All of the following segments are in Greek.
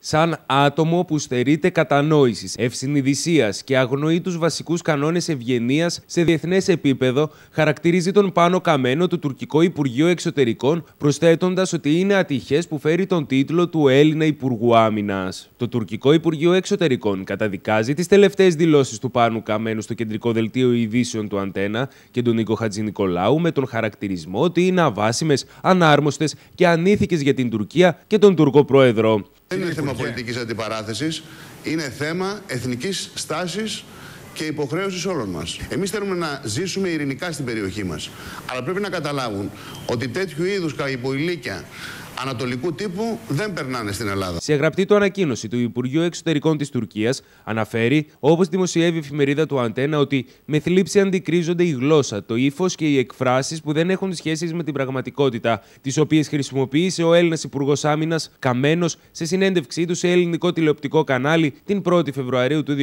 σαν άτομο που στερείται κατανόησης, ευσυνειδησίας και αγνοεί τους βασικούς κανόνες ευγενίας σε διεθνές επίπεδο, χαρακτηρίζει τον Πάνο Καμένο του Τουρκικό Υπουργείο Εξωτερικών, προσθέτοντας ότι είναι ατυχές που φέρει τον τίτλο του Έλληνα Υπουργού Άμυνας. Το Τουρκικό Υπουργείο Εξωτερικών καταδικάζει τις τελευταίες δηλώσεις του Πάνου Καμένου στο κεντρικό δελτίο ειδήσεων του Αντένα και τον Νίκο Χατζη Νικολάου με τον χαρακτηρισμό ότι είναι αβάσιμες, ανάρμοστες και ανήθικες για την Τουρκία και τον Τούρκο Πρόεδρο. Δεν είναι θέμα πολιτικής αντιπαράθεσης, είναι θέμα εθνικής στάσης και υποχρέωσης όλων μας. Εμείς θέλουμε να ζήσουμε ειρηνικά στην περιοχή μας. Αλλά πρέπει να καταλάβουν ότι τέτοιου είδους καλλιποηλίκια ανατολικού τύπου δεν περνάνε στην Ελλάδα. Σε γραπτή του ανακοίνωση του Υπουργείου Εξωτερικών της Τουρκίας, αναφέρει, όπως δημοσιεύει η εφημερίδα του Αντένα, ότι με θλίψη αντικρίζονται η γλώσσα, το ύφος και οι εκφράσεις που δεν έχουν σχέσεις με την πραγματικότητα, τις οποίες χρησιμοποίησε ο Έλληνας Υπουργός Άμυνας Καμένος σε συνέντευξή του σε ελληνικό τηλεοπτικό κανάλι την 1η Φεβρουαρίου του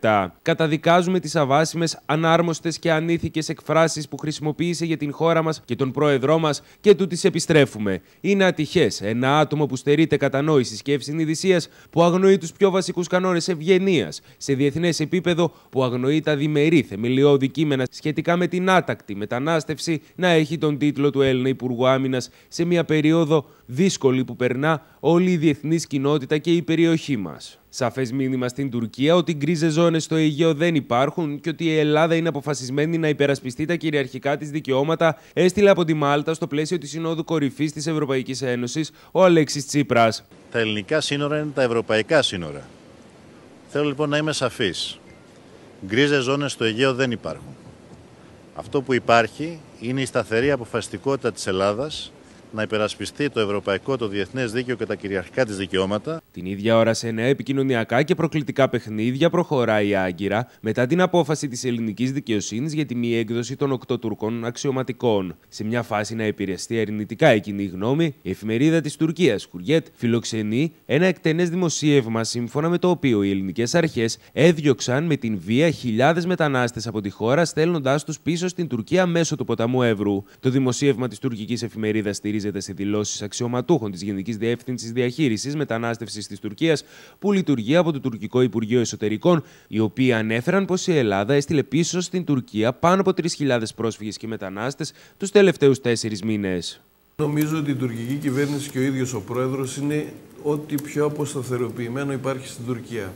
2017. Καταδικάζουμε τις αβάσιμες, ανάρμοστες και ανήθικες εκφράσεις που χρησιμοποίησε για την χώρα μας και τον πρόεδρό μας και του τις επιστρέφουμε. Είναι ατυχές. Ένα άτομο που στερείται κατανόησης και ευσυνειδησίας, που αγνοεί τους πιο βασικούς κανόνες ευγενίας σε διεθνές επίπεδο, που αγνοεί τα διμερεί θεμελιώδη κείμενα σχετικά με την άτακτη μετανάστευση, να έχει τον τίτλο του Έλληνα Υπουργού Άμυνας σε μια περίοδο δύσκολη που περνά όλη η διεθνής κοινότητα και η περιοχή μας. Σαφές μήνυμα στην Τουρκία ότι γκρίζε ζώνες στο Αιγαίο δεν υπάρχουν και ότι η Ελλάδα είναι αποφασισμένη να υπερασπιστεί τα κυριαρχικά της δικαιώματα, έστειλε από τη Μάλτα στο πλαίσιο της Συνόδου Κορυφής της Ευρωπαϊκής Ένωσης ο Αλέξης Τσίπρας. Τα ελληνικά σύνορα είναι τα ευρωπαϊκά σύνορα. Θέλω λοιπόν να είμαι σαφής. Γκρίζε ζώνες στο Αιγαίο δεν υπάρχουν. Αυτό που υπάρχει είναι η σταθερή αποφασιστικότητα της Ελλάδας να υπερασπιστεί το ευρωπαϊκό, το διεθνές δίκαιο και τα κυριαρχικά της δικαιώματα. Την ίδια ώρα, σε νέα επικοινωνιακά και προκλητικά παιχνίδια, προχωράει η Άγκυρα μετά την απόφαση της ελληνικής δικαιοσύνης για τη μη έκδοση των οκτώ Τουρκών αξιωματικών. Σε μια φάση να επηρεαστεί αρνητικά η κοινή γνώμη, η εφημερίδα της Τουρκίας, Κουριέτ, φιλοξενεί ένα εκτενές δημοσίευμα σύμφωνα με το οποίο οι ελληνικές αρχές έδιωξαν με την βία χιλιάδες μετανάστες από τη χώρα, στέλνοντάς τους πίσω στην Τουρκία μέσω του ποταμού Εύρου. Το δημοσίευμα της τουρκικής εφημερίδας στηρίζεται σε δηλώσεις αξιωματούχων της Γενικής Διεύθυνσης Διαχείρισης Μετανάστευσης της Τουρκίας που λειτουργεί από το Τουρκικό Υπουργείο Εσωτερικών, οι οποίοι ανέφεραν πως η Ελλάδα έστειλε πίσω στην Τουρκία πάνω από 3.000 πρόσφυγες και μετανάστες τους τελευταίους τέσσερις μήνες. Νομίζω ότι η τουρκική κυβέρνηση και ο ίδιος ο πρόεδρος είναι ό,τι πιο αποσταθεροποιημένο υπάρχει στην Τουρκία.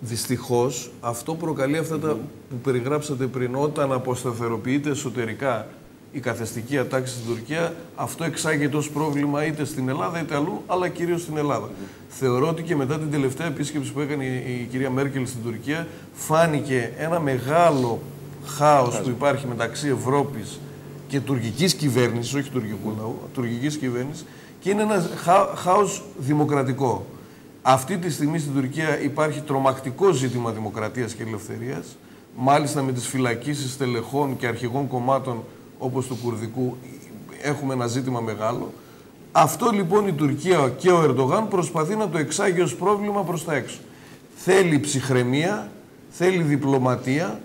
Δυστυχώς, αυτό προκαλεί αυτά τα που περιγράψατε πριν. Όταν αποσταθεροποιείται εσωτερικά η καθεστική ατάξη στην Τουρκία, αυτό εξάγεται ως πρόβλημα είτε στην Ελλάδα είτε αλλού, αλλά κυρίως στην Ελλάδα. Θεωρώ ότι και μετά την τελευταία επίσκεψη που έκανε η, κυρία Μέρκελ στην Τουρκία, φάνηκε ένα μεγάλο χάος που υπάρχει μεταξύ Ευρώπης και τουρκικής κυβέρνησης, όχι τουρκικού λαού, τουρκικής κυβέρνησης, και είναι ένα χάος δημοκρατικό. Αυτή τη στιγμή στην Τουρκία υπάρχει τρομακτικό ζήτημα δημοκρατίας και ελευθερίας, μάλιστα με τις φυλακίσεις τελεχών και αρχηγών κομμάτων όπως του Κουρδικού, έχουμε ένα ζήτημα μεγάλο. Αυτό λοιπόν η Τουρκία και ο Ερντογάν προσπαθεί να το εξάγει ως πρόβλημα προς τα έξω. Θέλει ψυχραιμία, θέλει διπλωματία,